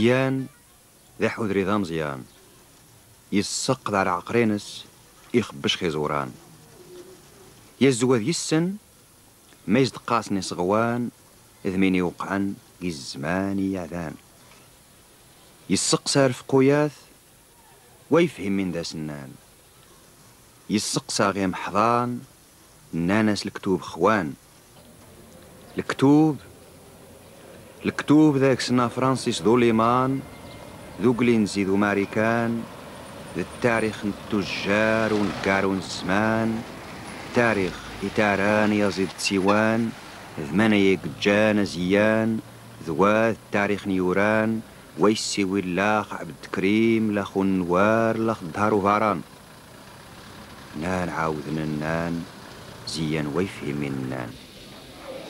زيان ذا حود رضا مزيان يسق على عقرينس يخبش خيزوران يزوذ يسن ما يزدقاسني صغوان إذ مين يوقعن الزمان يعذان. يسق سارف قوياث ويفهم من ذا سنان. يسق ساغي محضان نانس الكتوب خوان. الكتوب الكتوب ذاك سنا فرانسيس دوليمان ذو قلينزي ذو ماريكان ذو التاريخ التجار ونقارون الزمان تاريخ إتاران يزيد سيوان ذمانا يقجان زيان ذوات تاريخ نيوران ويسي ولاخ عبد كريم لاخو نوار لاخ ظهر وفاران نان عاود نان زيان ويفهم نان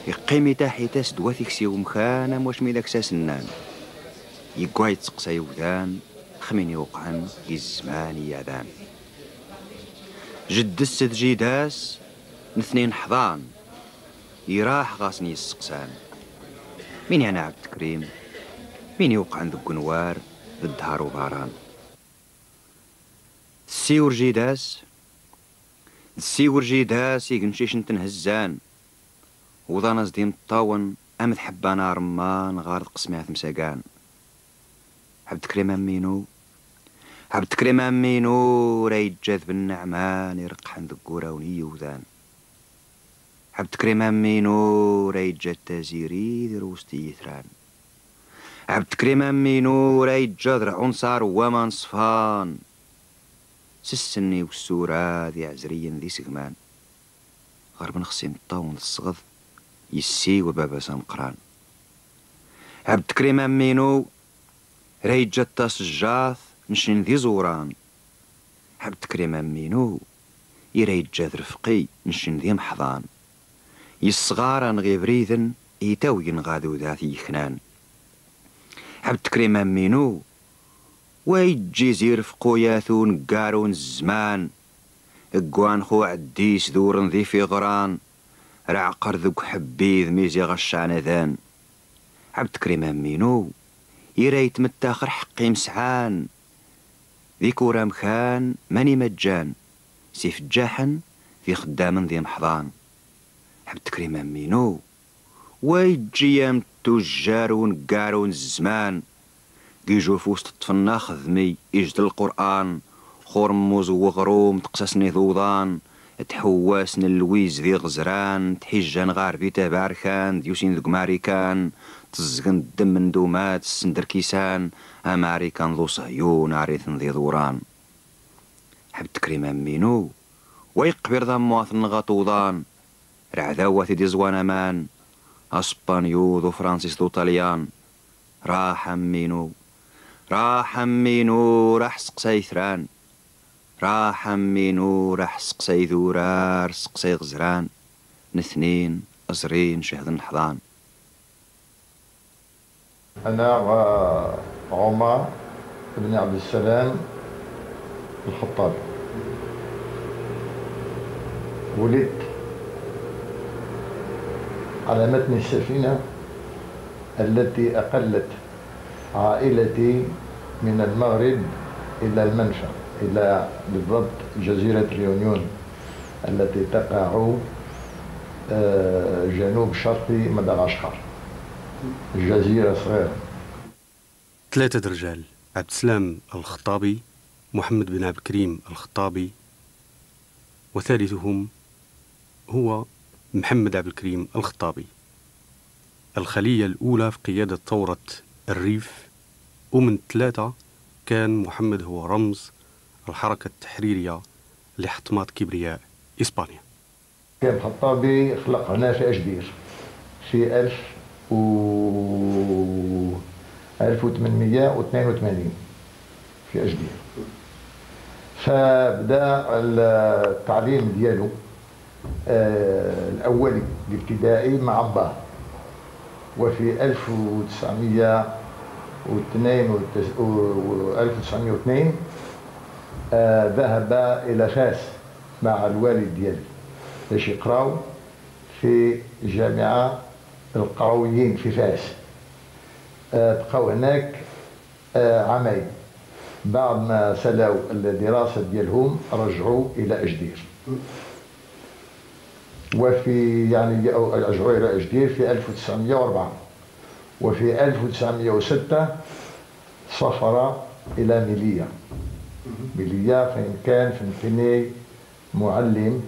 يقيمي تاحي تاس دواتيك سي ومخانا واش ميداك ساسنان يقوى يتسقسا يوذان خمين يوقعن يزمان يادان جد السد جيداس نثنين حضان. يراح غاسني السقسان مين يعني عبد الكريم؟ مين يوقع ذو قنوار بالدهار وباران؟ السيور جيداس السيور جيداس يقنشيش نتنهزان. وضانا زديم الطاون أمد حبانا رمان غارد قسميات مساقان عبد الكريم أمينو عبد الكريم أمينو راي جاذب النعمان يرقحن ذقورة ونيوذان عبد الكريم أمينو راي جات تازيري دروستي يثران. عبد الكريم أمينو راي جادر عنصر ومان صفان. سسني والسورة ذي عزريا ذي سقمان. غرب نخسي الطاون الصغض يسي وبابا سمقران عبد الكريم أمينو راي جات سجاث نشين ذي زوران. عبد الكريم أمينو يراي جاد رفقي نشين ذي محضان. يصغار نغي بريذن يتاوين غادو ذات يخنان. عبد الكريم أمينو ويجي زير فقوياثو نقارون الزمان. إقوان خو عديس دورن ذي في غران. رعقر ذوك حبيذ ميزي غشان ذان. عبد الكريم أمينو يريت متاخر حقي مسعان. ذيك ورام خان ماني مجان. سيف جاحن في خدام ذي محضان. عبد الكريم أمينو ويجي تجار ونقارون الزمان كيجو فوسط الطفنا خذمي يجد القرآن. خورموز وغروم تقسسني ذوضان. تحواسن اللويز ذي غزران تحجان غاربي تباركان ديوسين ذوك ماريكان تزقن الدم من دومات سندر كيسان أماريكان ذو صهيون عريثن ذي ذوران. حبت كريم أمينو ويقبر ذا مواثن غطوضان. رعذاوة دي زوان أمان أسبانيو ذو فرانسيس ذو طليان. راح أمينو راح أمينو راح سقسي ثران راح أمينو راح سقسي ذورار سقسي غزران. نثنين أزرين شهد الحضان أنا عمر بن عبد السلام الخطابي ولدت على متن السفينة التي أقلت عائلتي من المغرب إلى المنشأ. إلى بالضبط جزيرة ريونيون التي تقع آه، جنوب شرقي مدغشقر. جزيرة صغيرة. ثلاثة رجال عبد السلام الخطابي محمد بن عبد الكريم الخطابي وثالثهم هو محمد عبد الكريم الخطابي. الخلية الأولى في قيادة ثورة الريف ومن ثلاثة كان محمد هو رمز الحركة التحريرية لحطمات كبرياء إسبانيا. كان الخطابي خلق هنا في أجدير في ألف و 1882 في أجدير فبدأ التعليم ديالو آه، الأولي الابتدائي مع باه وفي 1902 و 1902 آه، ذهب إلى فاس مع الوالد ديالي. باش يقراو في جامعة القرويين في فاس. آه، بقاو هناك آه، عامين. بعد ما سلاو الدراسة ديالهم رجعوا إلى أجدير. وفي يعني رجعوا إلى أجدير في 1904 وفي 1906 سافر إلى ميليا ميليا فإن كان فهمتني معلم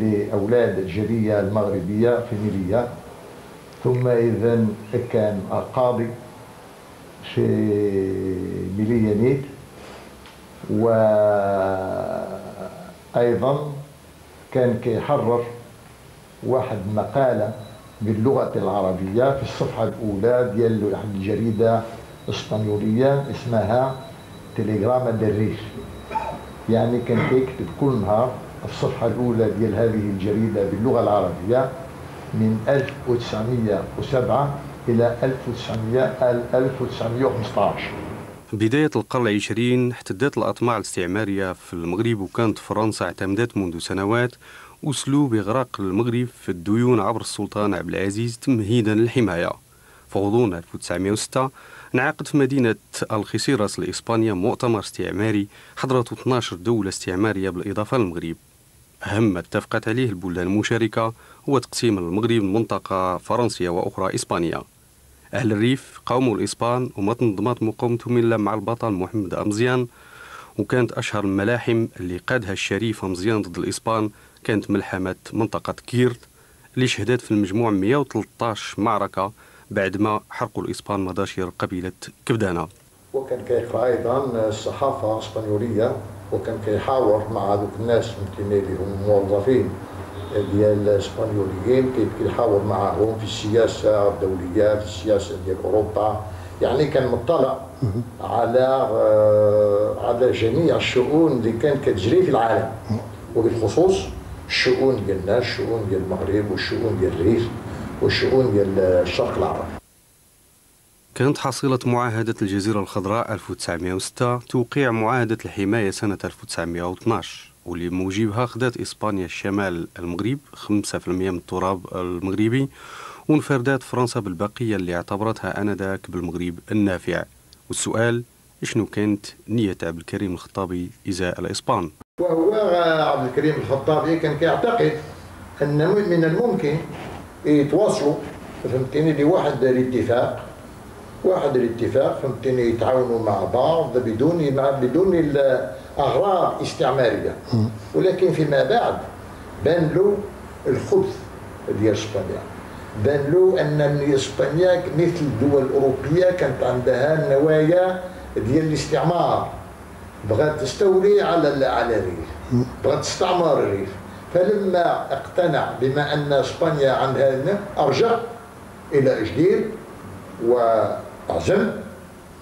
لأولاد الجالية المغربية في ميليا. ثم إذا كان قاضي في ميليانيت وأيضا كان كيحرر واحد مقالة باللغة العربية في الصفحة الأولى ديال واحد الجريدة اسبانيولية اسمها تليغراما دالريف يعني كان كيكتب كل نهار الصفحة الأولى ديال هذه الجريدة باللغة العربية من 1907 إلى 1900 1915 بداية القرن العشرين احتدت الأطماع الاستعمارية في المغرب وكانت فرنسا اعتمدت منذ سنوات أسلوب إغراق المغرب في الديون عبر السلطان عبد العزيز تمهيدا للحماية. فغضون 1906 انعقد في مدينة الخصيرس لإسبانيا مؤتمر استعماري حضرته 12 دولة استعمارية بالإضافة للمغرب. أهم ما اتفقت عليه البلدان المشاركة هو تقسيم المغرب لمنطقة فرنسية وأخرى إسبانية. أهل الريف قاوموا الإسبان وما تنظمت مقاومتهم إلا مع البطل محمد أمزيان. وكانت أشهر الملاحم اللي قادها الشريف أمزيان ضد الإسبان كانت ملحمة منطقة كيرت اللي شهدت في المجموع 113 معركة بعد ما حرقوا الإسبان مداشر قبيلة كبدانة وكان كيقرا أيضا الصحافة الإسبانيولية وكان كيحاور مع ذوك الناس اللي هم موظفين ديال الإسبانيوليين كيف كيحاور معاهم في السياسة الدولية في السياسة ديال أوروبا. يعني كان مطلع على آه، على جميع الشؤون اللي كانت كتجري في العالم. وبالخصوص الشؤون ديالنا الشؤون ديال المغرب والشؤون ديال الريف. والشؤون ديال الشرق العربي. كانت حصيلة معاهدة الجزيرة الخضراء 1906 توقيع معاهدة الحماية سنة 1912 واللي موجبها خدات إسبانيا الشمال المغرب 5% من التراب المغربي وانفردات فرنسا بالبقية اللي اعتبرتها آنذاك بالمغرب النافع. والسؤال شنو كانت نية عبد الكريم الخطابي إزاء الإسبان؟ وهو عبد الكريم الخطابي كان كيعتقد أن من الممكن يتواصلوا. فهمتني؟ لواحد الاتفاق واحد الاتفاق فهمتني؟ يتعاونوا مع بعض بدون مع بدون اغراض استعماريه ولكن فيما بعد بان له الخبث ديال إسبانيا بان له أن اسبانيا مثل الدول الأوروبية كانت عندها نوايا ديال الاستعمار بغات تستولي على على الريف بغات تستعمر الريف. فلما اقتنع بما أن إسبانيا عندها أرجع إلى إجدير وعزم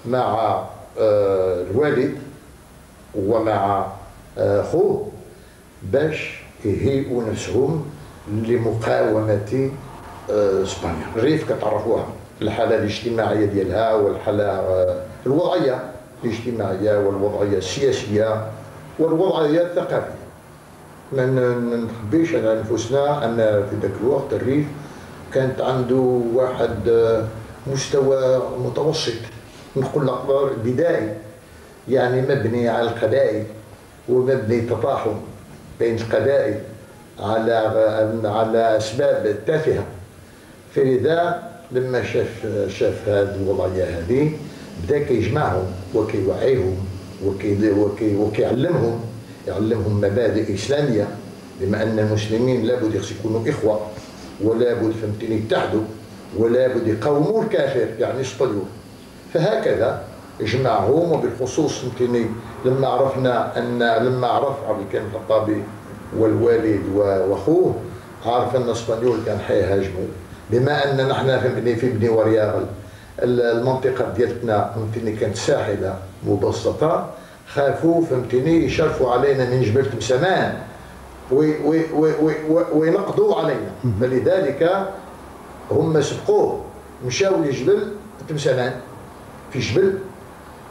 مع آه، الوالد ومع آه، خوه باش يهيئوا نفسهم لمقاومة آه، إسبانيا. الريف كتعرفوها. الحالة الاجتماعية ديالها والحالة الوضعية الاجتماعية والوضعية السياسية والوضعية الثقافية. ما نخبيش على أنفسنا أن في ذاك الوقت الريف كانت عنده واحد مستوى متوسط نقول لك بدائي يعني مبني على القبائل ومبني تطاحن بين القبائل على على أسباب تافهة. فلذا لما شاف شاف هذه الوضعية هذه بدا كيجمعهم وكيوعيهم وكي وكي وكيعلمهم يعلمهم مبادئ إسلامية بما أن المسلمين لابد يكونوا إخوة ولابد فهمتني يتحدوا ولابد يقاوموا الكافر يعني الصليب فهكذا جمعهم وبالخصوص فهمتني لما عرفنا ان لما عرف عبد الكريم الخطابي والوالد وأخوه عارف أن الإسبانيول كان حيهاجموا بما أن نحن في في بني ورياغل المنطقة ديالتنا فهمتني كانت ساحلة مبسطة خافوا فهمتني؟ يشرفوا علينا من جبل تمسمان وينقضوا علينا. فلذلك هم سبقوه. مشاو لجبل تمسمان في جبل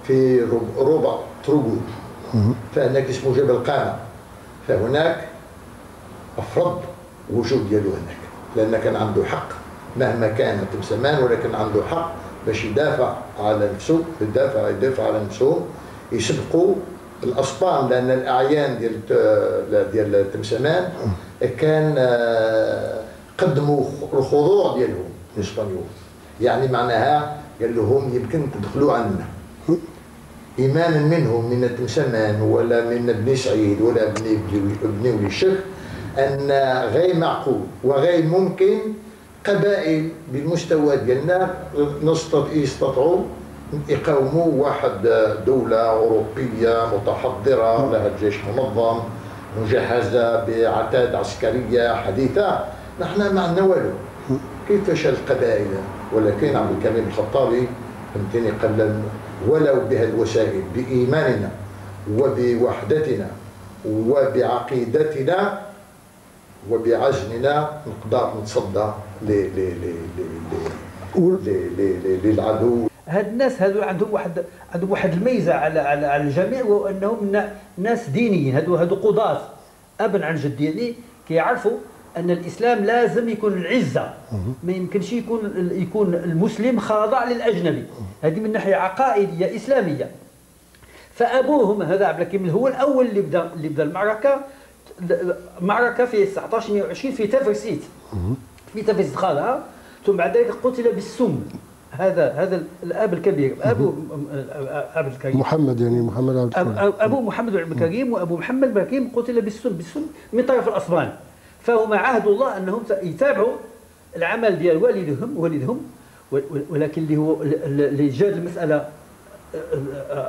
في ربع تروغود فهناك اسمه جبل قامة فهناك أفرض وجود ديالو هناك. لأن كان عنده حق مهما كان تمسمان ولكن عنده حق باش يدافع على نفسه يدافع يدافع على نفسه. يسبقوا الأسبان لأن الأعيان ديال ديال التمسمان كان آه، قدموا الخضوع ديالهم الإسبانيول. يعني معناها قال لهم يمكن تدخلوا عندنا إيمانا منهم من التمسمان ولا من ابن سعيد ولا ابن ابن ولي الشيخ أن غير معقول وغير ممكن قبائل بالمستوى ديالنا يستطيعوا يقاوموا واحد دولة أوروبية متحضرة لها جيش منظم مجهزة بعتاد عسكرية حديثة. نحن ما عندنا والو. كيفاش القبائل؟ ولكن عبد الكريم الخطابي فهمتني قال ولو بهالوسائل بإيماننا وبوحدتنا وبعقيدتنا وبعزمنا نقدر نتصدى للعدو. هاد الناس هادو عندهم واحد عندهم واحد الميزة على على, على الجميع وهو أنهم ناس دينيين. هادو هادو قضاة ابا عن جد يعني كيعرفوا أن الإسلام لازم يكون العزة. ما يمكنش يكون يكون المسلم خاضع للأجنبي. هذه من ناحية عقائدية إسلامية. فأبوهم هذا عبد الحكيم هو الأول اللي بدا اللي بدا المعركة. معركة في 1920 في تفرسيت في تفرسيت خاضها ثم بعد ذلك قتل بالسم. هذا هذا الأب الكبير أبو ابو الكريم. محمد يعني محمد عبد الكريم. أبو محمد عبد الكريم وأبو محمد الكريم قتل بالسم بالسم من طرف الاسبان فهم عهد الله أنهم يتابعوا العمل ديال والدهم والدهم ولكن اللي هو اللي جاد المسألة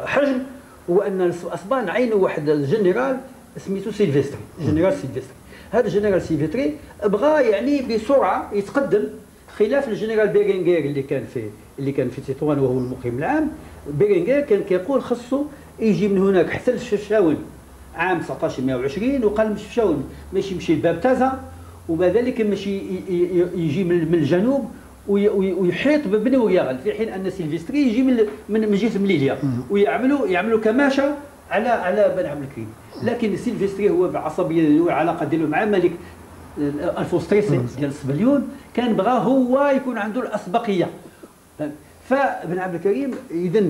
حجم هو أن الاسبان عينوا واحد الجنرال سميتو سيلفستري جنرال سيلفستري هذا الجنرال سيلفستري بغى يعني بسرعة يتقدم خلاف الجنرال بيرينغير اللي كان في اللي كان في تطوان وهو المقيم العام. بيرينغير كان كيقول خصو يجي من هناك حتى للشفشاون عام 1920 وقال مش شفشاون ماشي يمشي لباب تازا وبعد ذلك ماشي يجي من الجنوب ويحيط ببني ورياغل في حين أن سيلفستري يجي من من جهة مليليا ويعملوا يعملوا كماشة على على بن عبد الكريم. لكن سيلفستري هو بعصبية العلاقه ديالو مع ملك الفونسو تريسي ديال السبنيول كان بغى هو يكون عنده الأسبقية. فابن عبد الكريم اذا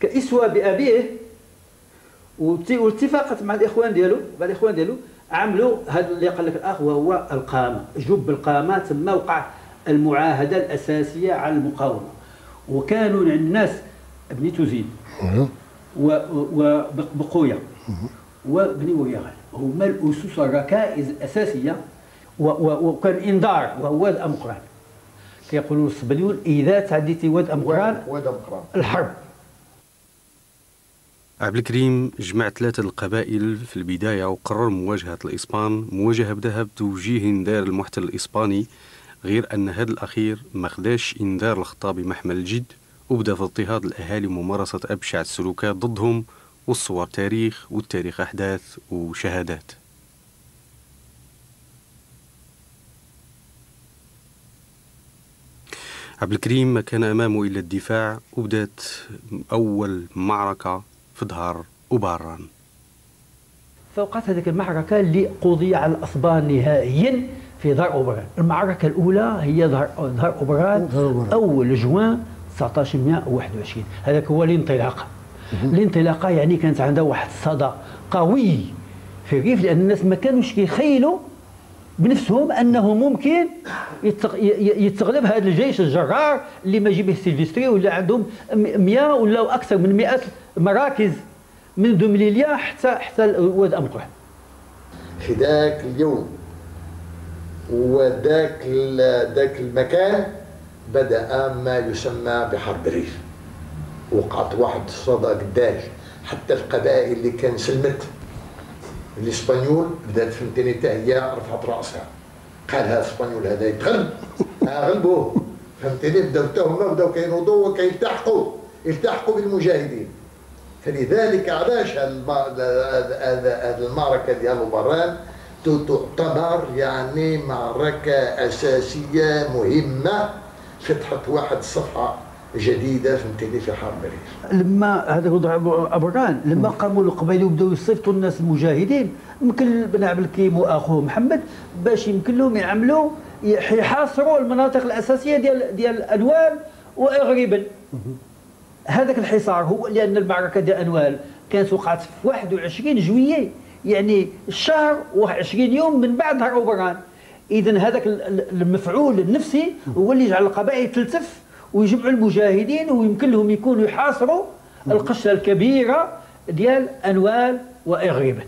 كإسوة بأبيه واتفاقت مع الإخوان ديالو مع الإخوان ديالو عملوا هذا اللي قال لك الأخ وهو القامة جب القامة ثم وقع المعاهدة الأساسية على المقاومة. وكانوا الناس ابن توزين وبقويا وبني ويغل هما الأسس الركائز الأساسية وكان إنذار وهو واد أم قرآن. كيقولوا الصبليون إذا تعديتي واد أم قرآن واد أم قرآن. الحرب. عبد الكريم جمع ثلاثة القبائل في البداية وقرر مواجهة الإسبان. مواجهة بدها بتوجيه إنذار المحتل الإسباني غير أن هذا الأخير ما خداش إنذار الخطابي محمل الجد. وبدا في اضطهاد الأهالي وممارسة أبشع السلوكات ضدهم والصور تاريخ والتاريخ أحداث وشهادات. عبد الكريم ما كان أمامه إلا الدفاع وبدأت أول معركة في ظهر وباران فوقعت هذيك المعركة اللي قضي على الأصبان نهائيا في دار أوبران المعركة الأولى هي دار دار أوبران أول جوان 1921 هذاك هو الانطلاقة الانطلاقة يعني كانت عندها واحد الصدى قوي في الريف لأن الناس ما كانوش كيخيلوا بنفسهم أنه ممكن يتغلب هذا الجيش الجرار اللي ما يجيبه سيلفستري ولا عندهم 100 ولا أكثر من 100 مراكز منذ مليليا حتى حتى واد امقح في ذاك اليوم وذاك ذاك المكان بدأ ما يسمى بحرب الريف. وقعت واحد الصدى قداش حتى القبائل اللي كان سلمت. الإسبانيول بدات فهمتني حتى هي رفعت راسها. قال هذا الاسبانيول هذا يتغلب. غلبوه فهمتني؟ بداو حتى هما بداو كينوضوا وكيلتحقوا يلتحقوا بالمجاهدين. فلذلك علاش هذه المعركة ديال بران تعتبر يعني معركة أساسية مهمة. فتحت واحد الصفحة جديدة فهمتني في حرب الريف لما هذا هو ضرب ابران لما قاموا القبائل وبداوا يصيفطوا الناس المجاهدين يمكن بن عبد الكريم وأخوه محمد باش يمكن لهم يعملوا يحاصروا المناطق الأساسية ديال ديال انوال واغربا. هذاك الحصار هو لأن المعركة ديال انوال كانت وقعت في 21 جويي يعني الشهر و20 يوم من بعد نهار اوبران اذا هذاك المفعول النفسي هو اللي جعل القبائل تلتف ويجمعوا المجاهدين ويمكن لهم يكونوا يحاصروا القشرة الكبيرة ديال انوال واغربا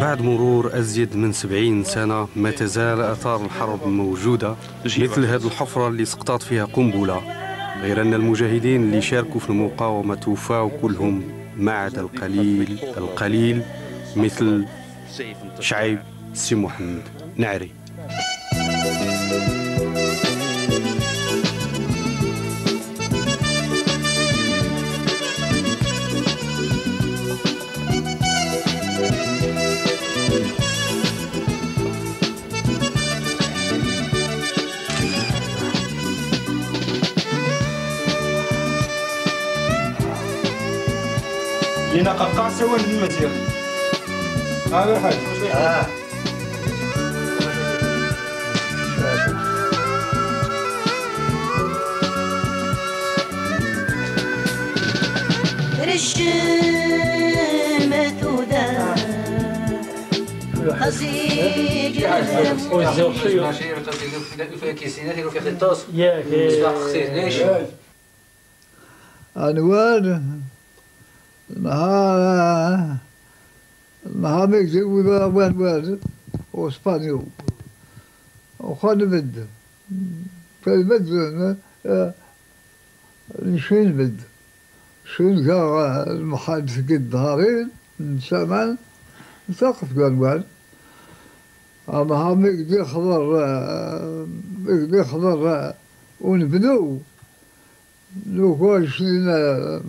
بعد مرور أزيد من سبعين سنة ما تزال آثار الحرب موجودة مثل هذه الحفرة اللي سقطت فيها قنبلة غير أن المجاهدين اللي شاركوا في المقاومة توفاوا كلهم ما عدا القليل القليل مثل شعيب سي محمد نعري. لينا قطع سوا المزيغ هذا حاجة آه. رشمة ودا خزيج فيها كيسينات يديروا فيها خطاس ياك خصيص ليش عنوان نهار مكتب ولا وين وين واسبانيول وخان بد فالبد نشين بد شين قال المحادث قد ظهرين من سمان ثقف قال وين أما هم يقدر يخضر يقدر يخضر ونبنو لو كان شلينا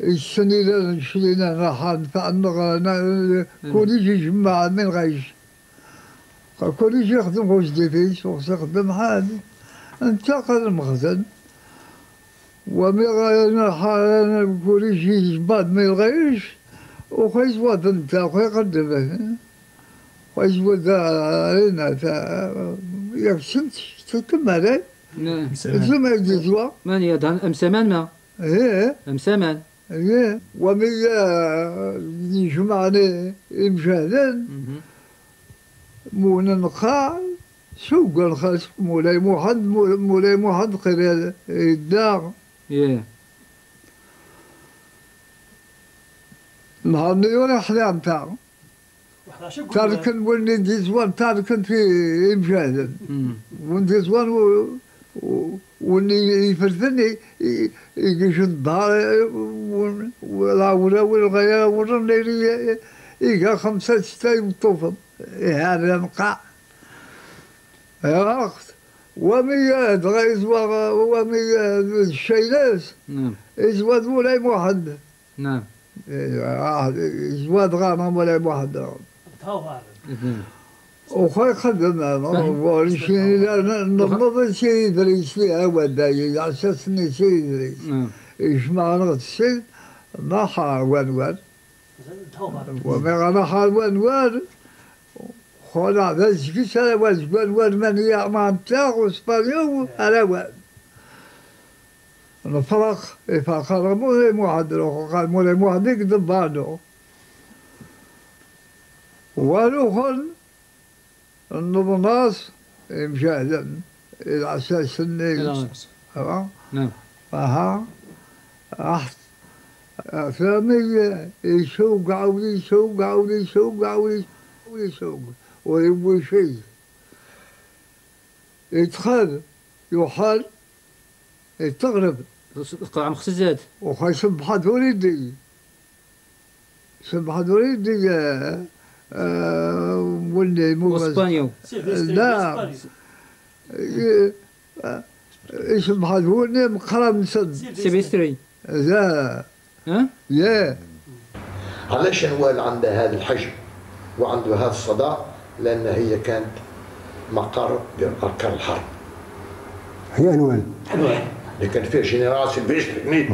السنين شلينا راح نفعنا كل يجي يجمع من غيش. كل يجي يخدم غوش ديفيس ويخدم هذا انتقل المخزن ومن غيرنا حالنا كل يجي يجمع من الغيش وخيس وطن تا خوي قدمه خيس ودا علينا تا يكسنت تكمل نعم. زعما يجوا من يدان أم سمان ما؟ إيه. أم إيه؟ ومن يجمعني مشاهدا مونا نقاع سوق الخاص مولاي محمد مولاي محمد قرية الدار. يه نهار نيورا حلام تاعو تاركن ولي ديزوان تاركن في مم. ونديزوان واللي يفرفني ي- يجيش الظهر و- ولا ولا والغاية والرنيري يجا خمسة ستة يطوفن هذا نقع يا أخت ومية دغيز ومية الشيلاس نعم. يزواد مولاي محمد نعم. يزواد غانا مولاي محمد اثنين وخاي خدم أنا ورشي نضبط شي يدريس فيها وداي على أساس اني شي يدريس نعم يجمع نغسل نحا وان وان وما نحا وان وان خلا بس كيس على وان وان وان من يعمل تاغو سبانيو على وان نفرق يفاقر مولاي محمد قال مولاي محمد يكذب بعده ونخل الناس أساس اني الآن. ها نعم. أها. رحت فمي يسوق عودي يسوق عودي يسوق عودي يسوق ويبوي شيء. يدخل يحال يتغرب قاع مخززات وخي سبحت وليدي. سبحت وليدي آه، آه، بس- واسبانيا. لا. آه، يسبحت ولي مقرا من سد سيبستري ذا ها؟ يا علاش نوال عندها هذا الحجم وعنده هذا الصداع لأن هي كانت مقر لاركان الحرب. هي انوال اللي كان فيه جنرال سيلفستري نيت.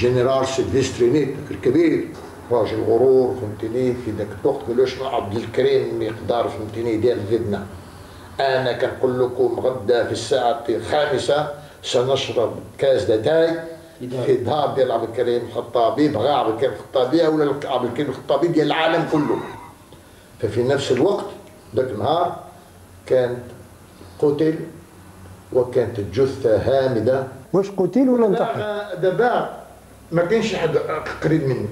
جنرال سيلفستري نيت الكبير. راجل غرور فهمتني؟ في ذاك الوقت قالوا شنو عبد الكريم مقدار فهمتني ديال زدنا أنا كنقول لكم غدا في الساعة الخامسة سنشرب كاس د اتاي في دار ديال عبد الكريم الخطابي. بغى عبد الكريم الخطابي ولا عبد الكريم الخطابي ديال العالم كله. ففي نفس الوقت ذاك النهار كان قتل وكانت الجثة هامدة. واش قتل ولا انتحر؟ دابا ما كاينش حد قريب مني.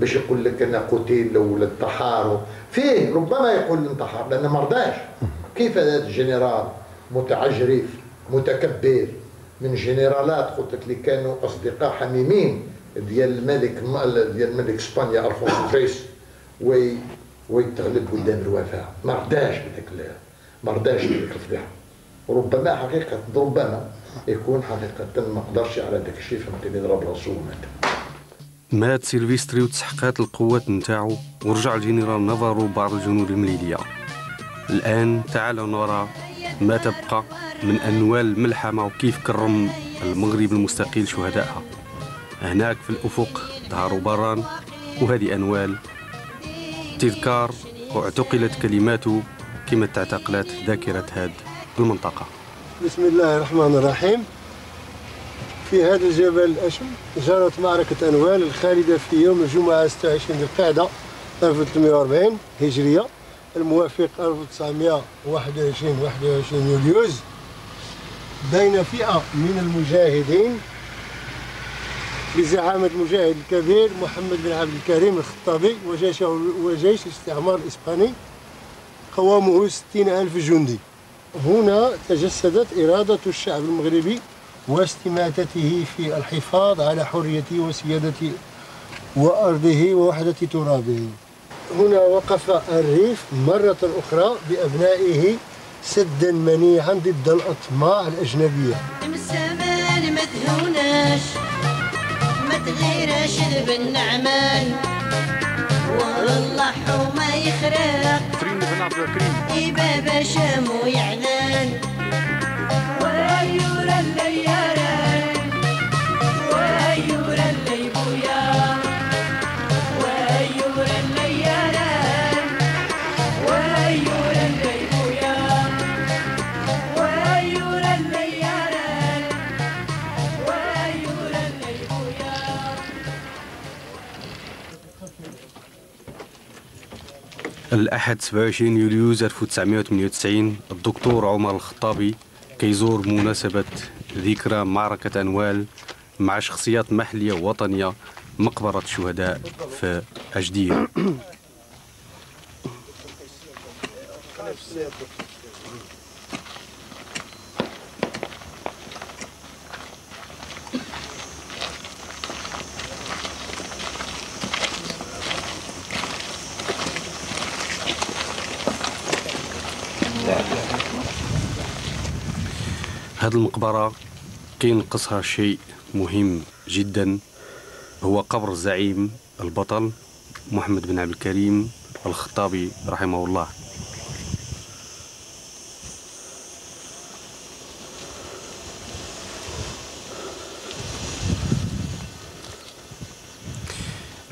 باش يقول لك أنا قتل ولا انتحر فيه ربما يقول انتحر لأنه ما رضاش. كيف هذا الجنرال متعجرف متكبر؟ من جنرالات قلت لك اللي كانوا أصدقاء حميمين ديال الملك ديال الملك إسبانيا الفونسو تريس وي ويتغلب قدام الروافة ما رضاش ال- ما رضاش بديك الفضيحة. وربما حقيقة ربما يكون حقيقة ما قدرش على داك الشيء فهمتني ضرب راسو ومات. مات سيلفيستري وتسحقات القوات نتاعو ورجع الجنرال نافارو بعض الجنود المليلية الآن تعالوا نرى ما تبقى من أنوال الملحمة وكيف كرم المغرب المستقيل شهدائها هناك في الأفق ظهروا بران وهذه أنوال تذكار واعتقلت كلماته كما تعتقلت ذاكرة هذه المنطقة. بسم الله الرحمن الرحيم. في هذا الجبل الأشم جرت معركة أنوال الخالدة في يوم الجمعة 26 ذي القعدة 1340 هجرية الموافق 1921 21 يوليوز. بين فئة من المجاهدين بزعامة المجاهد الكبير محمد بن عبد الكريم الخطابي وجيش وجيش الاستعمار الإسباني قوامه 60 ألف جندي. هنا تجسدت إرادة الشعب المغربي واستماتته في الحفاظ على حريته وسيادة وأرضه ووحدة ترابه. هنا وقف الريف مرة أخرى بأبنائه سدا منيعا ضد الأطماع الأجنبية. الزمان ما تهوناش ما تغيرش والله وما يخرق إبابة شام ويعلان ويورا الليالان ويورا الليبويا الأحد 27 يوليوز 1998 الدكتور عمر الخطابي كيزور بمناسبة ذكرى معركة أنوال مع شخصيات محلية ووطنية مقبرة الشهداء في أجدير. هذه المقبرة كاين قصها شيء مهم جدا هو قبر الزعيم البطل محمد بن عبد الكريم الخطابي رحمه الله.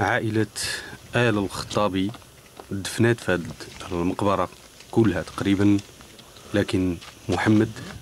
عائلة آل الخطابي دفنات في المقبرة كلها تقريبا لكن محمد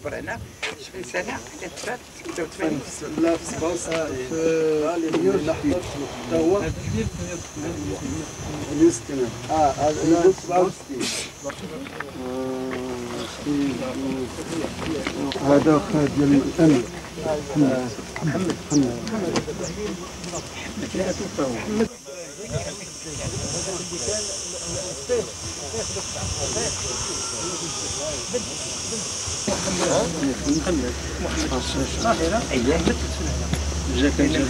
تجبر هنا 20 سنه حتى تفات 86 لا في سباس هو آه هذا ديال الامن محمد محمد محمد محمد صافي اييه بدت جزاك الله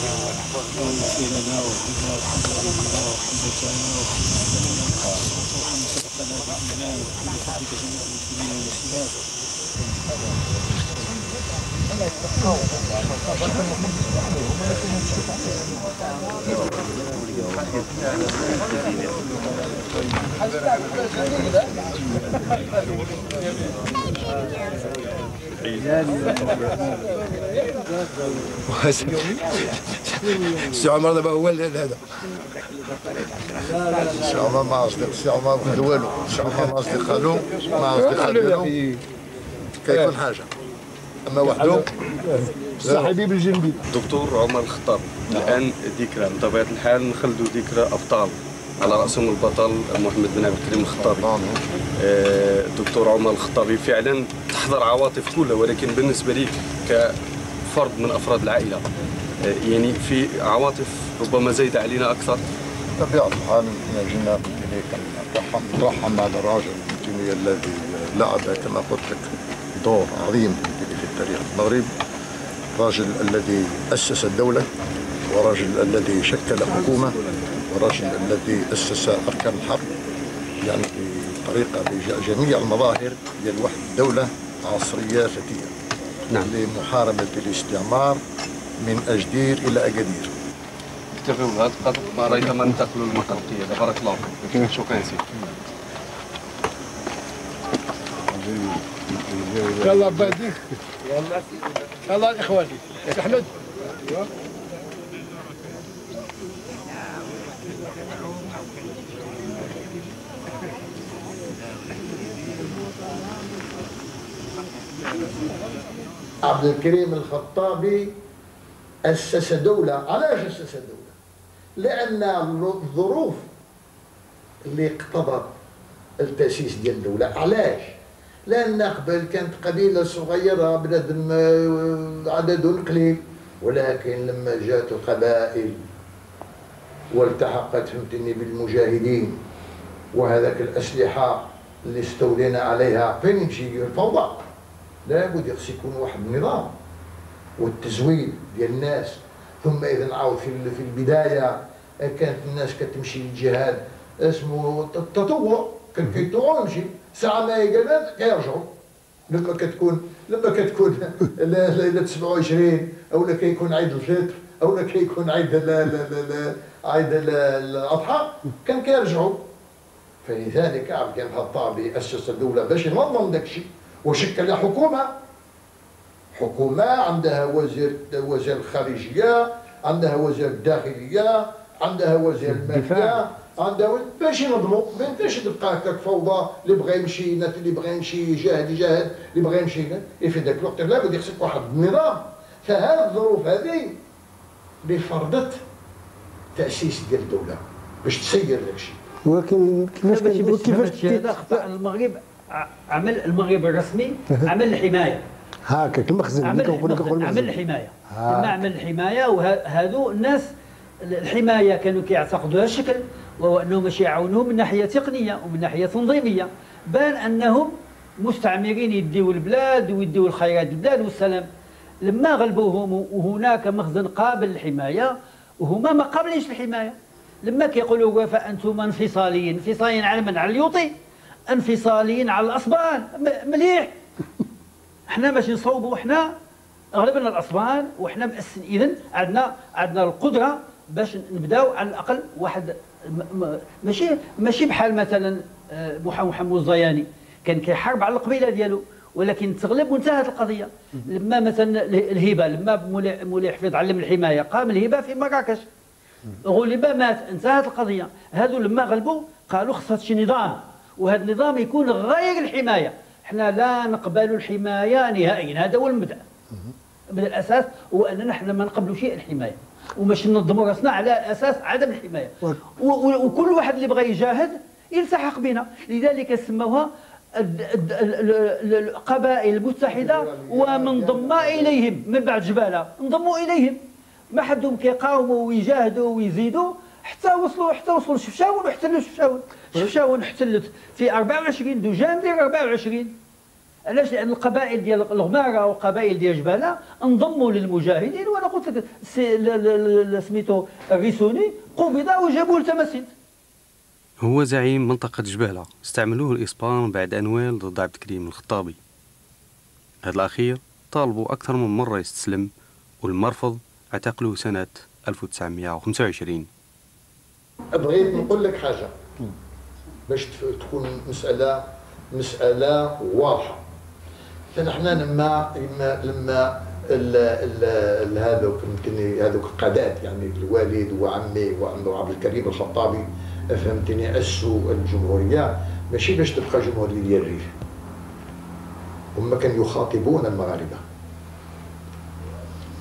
اللهم اغفر لنا وارحمنا وارحمنا وارحمنا وارحمنا وارحمنا وارحمنا وارحمنا وارحمنا وارحمنا وارحمنا وارحمنا وارحمنا وارحمنا وارحمنا وارحمنا وارحمنا وارحمنا وارحمنا سي عمر دابا هو هذا. سي عمر ما اصدق سي عمر ما والو. سي عمر ما اصدق خالو ما اصدق خالو كيكون حاجة. أما وحده صاحبي بالجنبي. دكتور عمر الخطاب الآن ذكرى. بطبيعه الحال نخلدوا ذكرى أبطال. على رأسهم البطل محمد بن عبد الكريم الخطابي. آه، الدكتور عمر الخطابي. فعلا تحضر عواطف كلها ولكن بالنسبة لي كفرد من أفراد العائلة. يعني في عواطف ربما زايدة علينا أكثر؟ بطبيعة الحال إحنا جينا إليك نترحم هذا الراجل الذي لعب كما قلت لك. دور عظيم في التاريخ. المغرب الراجل الذي أسس الدولة ورجل الذي شكل حكومة ورجل الذي أسس أركان الحرب. يعني بطريقة بجميع المظاهر ديال واحد الدولة عصرية ذاتية. نعم. لمحاربة الاستعمار من أجدير إلى أكادير اكتفي بهذا القدر ما رايت ما ننتقلوا للمخلوقيه بارك الله فيك. شكرا سيدي. يلا بعديك يلا الاخواني أحمد. عبد الكريم الخطابي أسس دولة. علاش أسس دولة؟ لأن الظروف اللي اقتضت التأسيس ديال الدولة. علاش؟ لأن قبل كانت قبيلة صغيرة بنادم آه، عدد قليل. ولكن لما جات قبائل والتحقت فهمتني بالمجاهدين وهذاك الأسلحة اللي استولينا عليها فين يمشي الفوضى؟ لابد يخص يكون واحد النظام والتزويد ديال الناس. ثم إذا عاود في في البداية كانت الناس كتمشي للجهاد اسمه التطوع. كان كيطوعوا يمشي ساعه ما يقلب كيرجعوا لما كتكون لما كتكون ليله 27 أو لا كيكون عيد الفطر أو لا كيكون عيد ال- ال- ال- عيد ال- الاضحى كان كيرجعوا فلذلك عبد الكريم الخطابي اسس الدولة باش ينظم داك الشيء وشكل حكومه حكومه عندها وزير وزير الخارجيه عندها وزير الداخليه عندها وزير الماليه عندها و- باش ينظموا. ما ينفعش تبقى هكاك فوضى اللي بغى يمشي ينات اللي بغى يمشي يجاهد يجاهد اللي بغى يمشي في ذاك الوقت لابد يخصك واحد النظام. فهذه الظروف هذه اللي فرضت تأسيس ديال الدولة باش تسير داك الشيء. ولكن كيفاش كيفاش هذا خطأ. المغرب عمل المغرب الرسمي عمل الحمايه هكاك المخزن عمل كنقول لك هو عمل الحمايه عمل الحمايه وهذو الناس الحماية كانوا كيعتقدوها شكل. وهو أنهم باش يعاونوهم من ناحية تقنية ومن ناحية تنظيمية. بان أنهم مستعمرين يديوا البلاد ويديوا الخيرات البلاد والسلام. لما غلبوهم وهناك مخزن قابل للحماية وهما ما قابلينش الحماية. لما كيقولوا فانتم انفصاليين انفصاليين على من؟ على اليوطي. انفصاليين على الأصبان. م- مليح. إحنا باش نصوبوا إحنا غلبنا الأصبان وحنا مأسسين اذا عندنا عندنا القدرة باش نبداو على الأقل واحد ماشي ماشي بحال مثلا آه، محمد محمد الزياني. كان كيحارب على القبيلة ديالو ولكن تغلب وانتهت القضية. لما مثلا اله- الهبة لما مولاي مولاي حفيظ علم الحماية قام الهبة في مراكش. غلب مات انتهت القضية. هذو لما غلبوا قالوا خصها شي نظام. وهذا النظام يكون غير الحماية. إحنا لا نقبل الحماية نهائيا. هذا هو المبدأ. من الأساس هو أننا إحنا ما نقبلوا شيء الحماية. وماش ننظموا رأسنا على أساس عدم الحمايه و- و- وكل واحد اللي بغى يجاهد يلتحق بنا. لذلك سموها القبائل المتحدة ومن ضم إليهم من بعد جبالة. انضموا إليهم. ما حدهم كيقاوموا ويجاهدوا ويزيدوا. حتى وصلوا حتى وصلوا لشفشاون واحتلوا شفشاون شفشاون احتلت في 24 دجان ديال 24 علاش؟ لأن القبائل ديال الغمارة والقبائل ديال جبالة انضموا للمجاهدين وأنا قلت لك سميتو الريسوني قبض وجابوه لتماسيت هو زعيم منطقة جبالة. استعملوه الإسبان بعد أنوال ضد عبد الكريم الخطابي. هذا الأخير طالبوا أكثر من مرة يستسلم والمرفض اعتقلوه سنة 1925 بغيت نقول لك حاجة. باش تكون مسألة مسألة واضحة. فنحن لما لما لما هذوك فهمتني هذوك القادات يعني الوالد وعمي وعم عبد الكريم الخطابي فهمتني اسسوا الجمهورية ماشي باش تبقى جمهورية ديال الريف. هم كانوا يخاطبون المغاربة.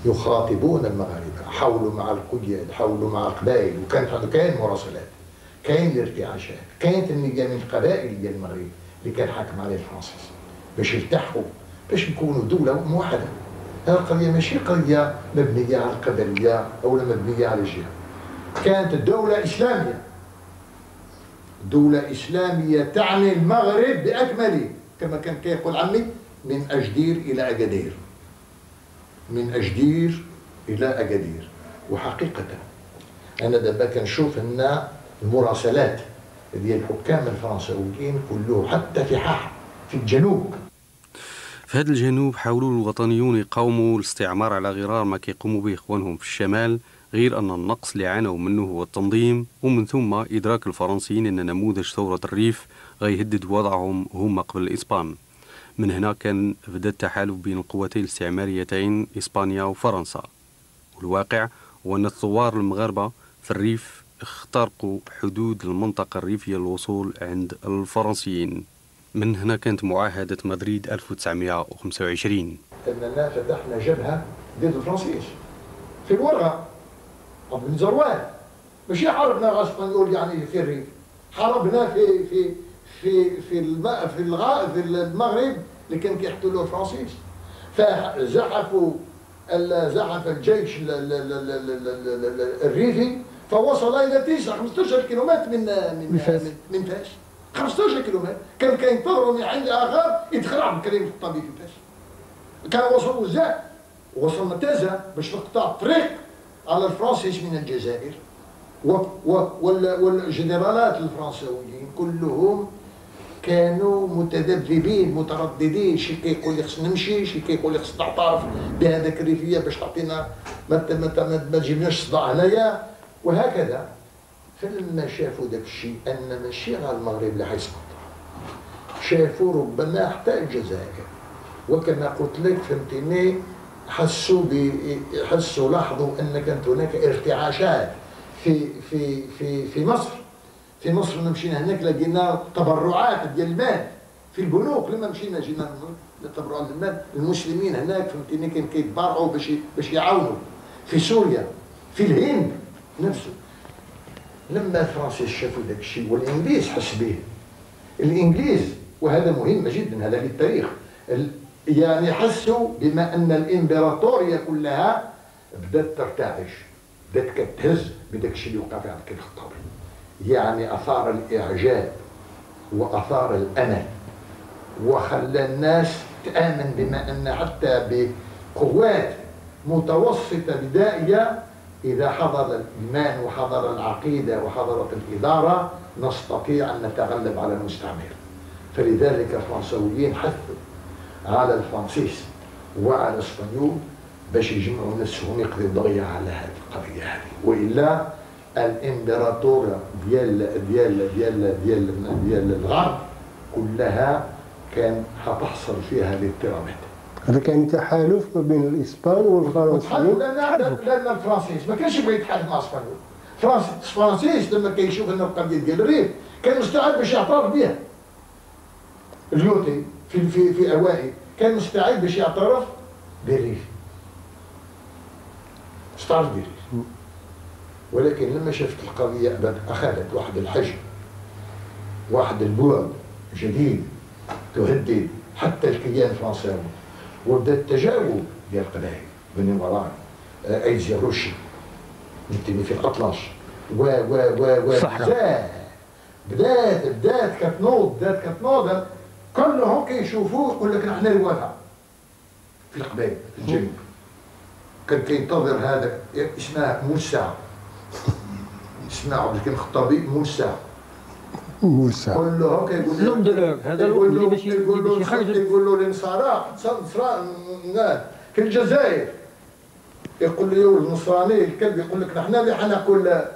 يخاطبون المغاربة حاولوا مع القياد حاولوا مع القبائل وكان كاين مراسلات كاين الارتعاشات كاينت النظام القبائلي ديال المغرب اللي كان حاكم عليه الفرنسيس باش يلتحقوا باش يكونوا دولة موحدة. هذه القضية ماشي قضية مبنية على القبلية أو مبنية على جهة. كانت الدولة إسلامية. دولة إسلامية تعني المغرب بأكمله. كما كان كيقول عمي من أجدير إلى أكادير. من أجدير إلى أكادير. وحقيقة أنا دابا كنشوف أن المراسلات ديال الحكام الفرنساويين كله حتى في حاحة في الجنوب. في هذا الجنوب حاولوا الوطنيون يقاوموا الاستعمار على غرار ما كيقوموا به إخوانهم في الشمال غير أن النقص اللي عانوا منه هو التنظيم ومن ثم إدراك الفرنسيين أن نموذج ثورة الريف غيهدد وضعهم هما قبل الإسبان. من هنا كان بدأ التحالف بين القوتين الاستعماريتين إسبانيا وفرنسا. والواقع هو أن الثوار المغاربة في الريف اخترقوا حدود المنطقة الريفية للوصول عند الفرنسيين. من هنا كانت معاهدة مدريد 1925 أننا فتحنا جبهة ضد الفرنسيس في الورقة عبد بن زروان ماشي حاربنا مع الاسبانيول يعني في الريف. حاربنا في في في في الم- في الغا في المغرب اللي كان كيحتلوه الفرنسيس فزحفوا ال- زحف الجيش ال- ال- ال- ال- ال- ال- ال- الريفي فوصل إلى 9 15 كيلومتر من من من فاس. من, من فاس 15 كيلومتر. كان كينتظروا من عند آخر يدخل عبد الكريم في فاس كان وصلوا زاد وصلنا تازا باش نقطع الطريق على الفرنسيس من الجزائر. و و وال والجنرالات الفرنساويين كلهم كانوا متذبذبين مترددين. شي كيقول لي خصنا نمشي شي كيقول لي خصنا نعترف بهذاك الريفية باش تعطينا ما- ما تجيبناش صداع هنايا. وهكذا. فلما شافوا داك الشيء أن ماشي غير المغرب اللي حيسقط شافوا ربما حتى الجزائر. وكما قلت لك فهمتني حسوا حسوا لاحظوا أن كانت هناك ارتعاشات في في في في مصر. في مصر لما مشينا هناك لقينا تبرعات ديال المال في البنوك. لما مشينا جينا تبرعات المال. المسلمين هناك فهمتني كان كيتبرعوا باش باش يعاونوا. في سوريا في الهند نفسه. لما الفرنسيس شافوا داك الشيء والإنجليز حس به. الإنجليز وهذا مهم جدا هذا للتاريخ يعني حسوا بما أن الإمبراطورية كلها بدأت ترتعش بدأت كتهز بداك الشيء اللي وقع في عبد الكريم يعني آثار الإعجاب وآثار الأمل. وخلى الناس تآمن بما أن حتى بقوات متوسطة بدائية إذا حضر الايمان وحضر العقيدة وحضرت الإدارة نستطيع أن نتغلب على المستعمر. فلذلك الفرنساويين حثوا على الفرنسيس وعلى الإسبانيول باش يجمعوا نفسهم يقضوا دغيا على هذه القضية هذه. وإلا الامبراطوره ديال ديال ديال ديال ديال الغرب كلها كان حتحصل فيها الاضطرابات. هذا كان تحالف ما بين الإسبان والفرنسيين لأن الفرنسيس. ما كانش يبغي يتحالف مع إسبانيول. فرانسيس لما كيشوف ان القضية ديال الريف كان مستعد باش يعترف بها اليوتي في في في أوائل كان مستعد باش يعترف بالريف. استعرف بالريف. ولكن لما شافت القضية أخذت واحد الحجم واحد البعد جديد تهدد حتى الكيان الفرنساوي. وبدا التجاوب ديال القبائل بني مران آه، ايزي روشي نتني في الاطلس و و و و. بدات بدات كتنوض بدات كتنوض. كلهم كيشوفوه يقول لك نحن الوفاء في القبائل في الجنوب. كان كينتظر هذا اسمه موسى. اسمه عبد الكريم الخطابي موسى. موسى. كيقول له- لهم دولار. هذا يقول الوقت اللي له باش يقول له يقول له النصارى نصارى في الجزائر. يقول له النصراني الكلب يقول لك نحن اللي حناكل لا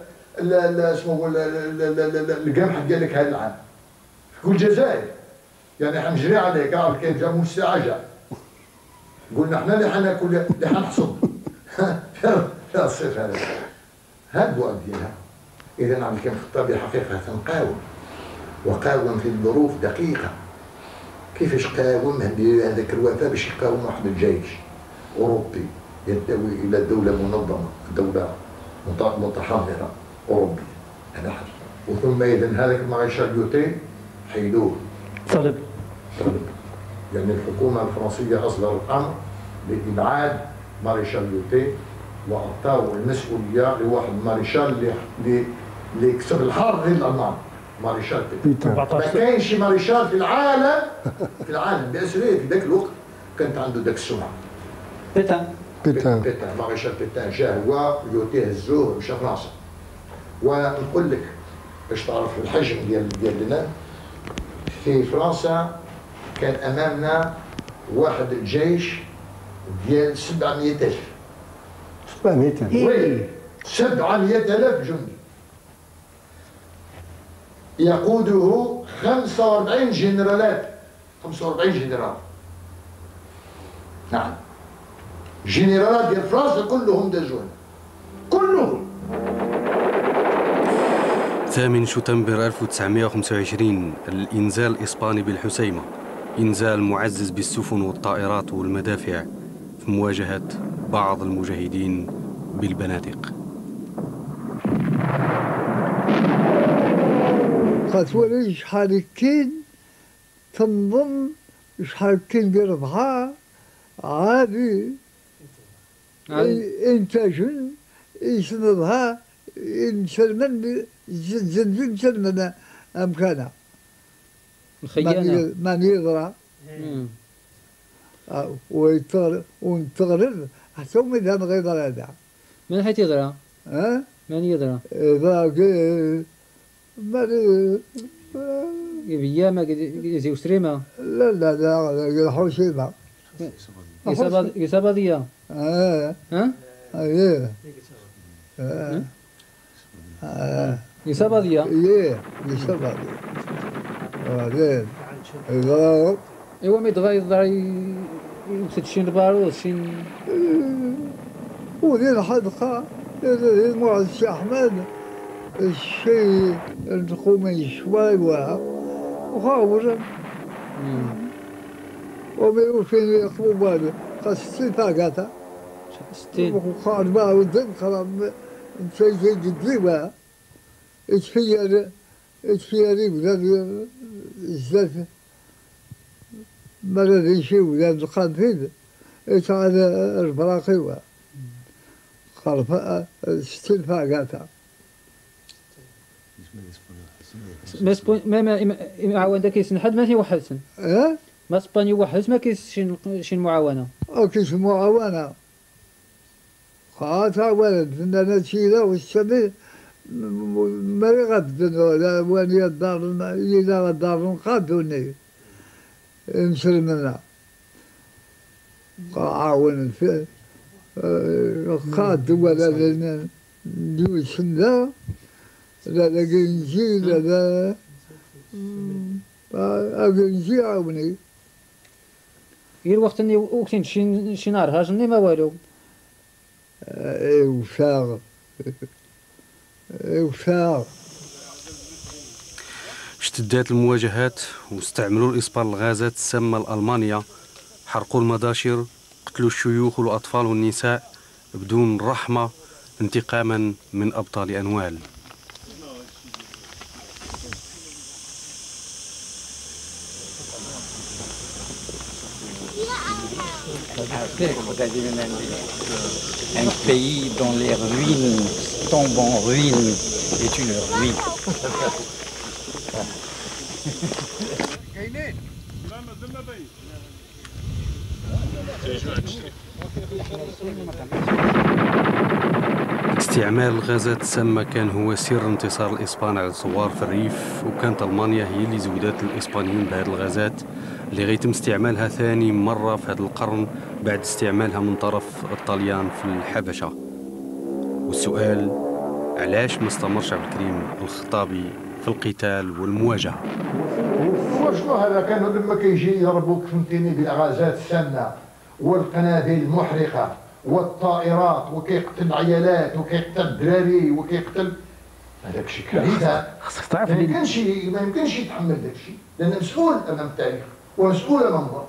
لا اسمه ال- ال- ال- ال- ال- القمح ديالك هذا العام. في الجزائر. يعني حنجري عليك عارف كيف جا مستعجل يقول نحن اللي حناكل اللي حنحصد. لا الصيف هذا هذا البعد ديالها. إذا عبد الكريم الخطابي حقيقة قاوم وقاوم في الظروف دقيقة. كيفاش قاوم هذاك الروافة باش يقاوم واحد الجيش أوروبي ينتمي إلى دولة منظمة دولة مت- متحضرة أوروبية. هذا حاجة وثم إذا هذاك المارشال ليوطي حيدوه. طلب. طلب. يعني الحكومة الفرنسية أصدرت أمر لإبعاد مارشال ليوطي وأعطاه المسؤولية لواحد مارشال اللي اللي كسب الحرب ضد الألمان مارشال بيتر. ما 14 كاينش شي مارشال في العالم. في العالم بأسره في ذاك الوقت كانت عنده ذاك السمعة بيتان بيتان بيتان مارشال بيتان جا هو يوتي هزوه مشى فرنسا ونقول لك باش تعرف الحجم ديال ديالنا في فرنسا كان أمامنا واحد الجيش ديال 700 ألف. 700 وي 700 ألف جندي. يقوده 45 جنرالات. 45 جنرال. نعم. جنرالات ديال فرنسا كلهم دازونا كلهم. 8 شتنبر 1925 الإنزال الإسباني بالحسيمة. إنزال معزز بالسفن والطائرات والمدافع في مواجهة بعض المجاهدين بالبنادق. قتولي شحال كاين تنظم شحال كاين بربحها عادي. إنتاج يسندها يسلمن زنزن سلمن أمكانها الخيانة. من يضرع مم. آه، ويتغرب ونتغرب حتى هو إذا غير هذا. من حيث يضرع ها من يضرع إذا ك- ما يبيا ما يزيو ستريما لا لا لا الحوشيمة يصابادية آه ها؟ إيه. آه يصابادية إيه يسمع بعدين إذا إيوا ما يضغى يضغى يمسك شين باروس شين ودين حدقة مع الشيخ أحمد. الشيء الحكومي شوي وخاور وميوشين يقوم قصتي فاقاتا ستين وقال ما ودن. خرم شيء جديد اتخيل اتخيل بلاد الزلف. بلد شيء ولاد القنفيذ اتعاد البراقي خلف ستين فاقاتا ما سبون ما ما ما عاون كيس حد ما هي واحد سن. آه؟ ما سباني واحد ما كيس شين شين معاونة. أكيس معاونة. خاطر ولد فنانة شيلة والسبي ما يغد لا وين يدار إلى الدار قادوني مسلمنا عاون في قاد ولا لا لا لا جنجي لا لا أجنجي عاوني غير وقت إني شي نهار هاجني ما والو. وشاغ وفاء اشتدت المواجهات واستعملوا الإسبان الغازات السامة لألمانيا حرقوا المداشر قتلوا الشيوخ والأطفال والنساء بدون رحمة انتقاما من أبطال أنوال. Un pays dont les ruines tombent en ruine est une ruine. استعمال الغازات السامة كان هو سر انتصار الإسبان على الثوار في الريف وكانت ألمانيا هي اللي زودت الإسبانيين بهذه الغازات اللي غيتم استعمالها ثاني مرة في هذا القرن بعد استعمالها من طرف الطليان في الحبشة. والسؤال علاش ما استمرش عبد الكريم الخطابي في القتال والمواجهة؟ هو شنو هذا كانوا لما كيجي يضربوك فهمتيني بالغازات السامة والقنابل المحرقة والطائرات وكيقتل عيالات وكيقتل الدراري وكيقتل هذاك شي كارثه خصك تعرف ما يمكنش ما يمكنش يتحمل داك الشيء لأنه مسؤول أمام التاريخ. ومسؤول الله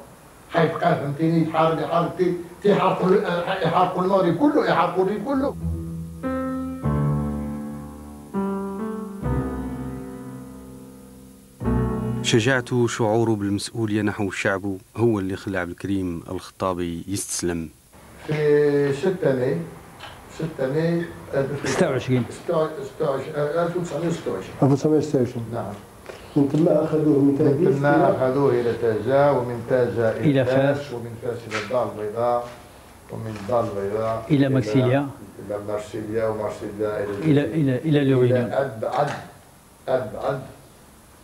حيبقى فهمتيني يحارب يحارب تي- تيحاربوا ال- يحاربوا المغرب كله يحاربوا الريف كله. شجاعته وشعوره بالمسؤولية نحو الشعب هو اللي خلى عبد الكريم الخطابي يستسلم. في 6 ماي 6 ماي 26 1926 1926 نعم. من ثم أخذوه من من تهديد ثم أخذوه إلى تازا ومن تازا إلى إلى فاس. فاس ومن فاس إلى الدار البيضاء ومن الدار البيضاء إلى مارسيليا. إلى مارسيليا ومارسيليا إلى إلى إلى إلى إلى لورينيون ابعد ابعد